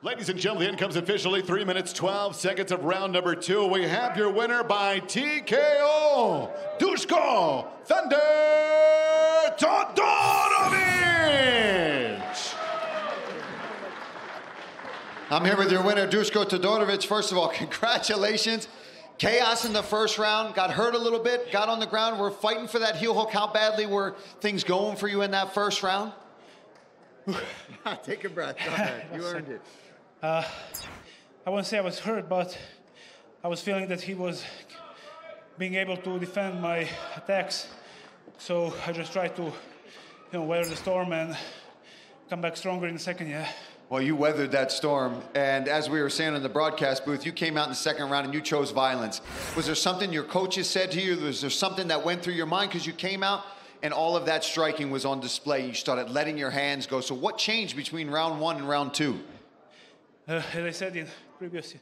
Ladies and gentlemen, end comes officially. Three minutes, 12 seconds of round number two. We have your winner by TKO, Duško Thunder Todorović. I'm here with your winner, Duško Todorović. First of all, congratulations. Chaos in the first round, got hurt a little bit, got on the ground. We're fighting for that heel hook. How badly were things going for you in that first round? Take a breath. Go ahead. You earned it. Uh, I won't say I was hurt, but I was feeling that he was being able to defend my attacks. So I just tried to, you know, weather the storm and come back stronger in the second. Yeah. Well, you weathered that storm, and as we were saying in the broadcast booth, you came out in the second round and you chose violence. Was there something your coaches said to you? Was there something that went through your mind because you came out and all of that striking was on display? You started letting your hands go. So, what changed between round one and round two? Uh, as I said in previous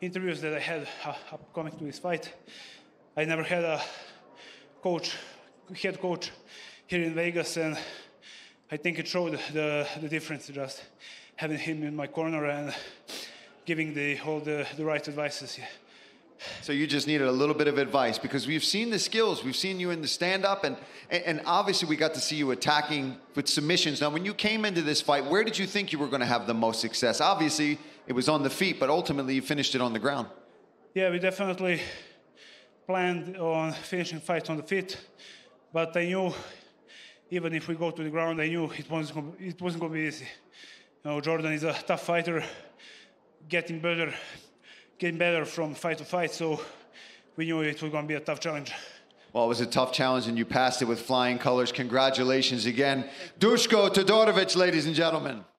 interviews that I had uh, coming to this fight, I never had a coach, head coach here in Vegas, and I think it showed the, the difference just having him in my corner and giving the all the, the right advices. Yeah. So you just needed a little bit of advice because we've seen the skills, we've seen you in the stand up, and and obviously we got to see you attacking with submissions. Now, when you came into this fight, where did you think you were going to have the most success? Obviously, it was on the feet, but ultimately you finished it on the ground. Yeah, we definitely planned on finishing fight on the feet, but I knew even if we go to the ground, I knew it wasn't it wasn't going to be easy. You know, Jordan is a tough fighter, getting better, getting better from fight to fight. So we knew it was going to be a tough challenge. Well, it was a tough challenge, and you passed it with flying colors. Congratulations again, Duško Todorović, ladies and gentlemen.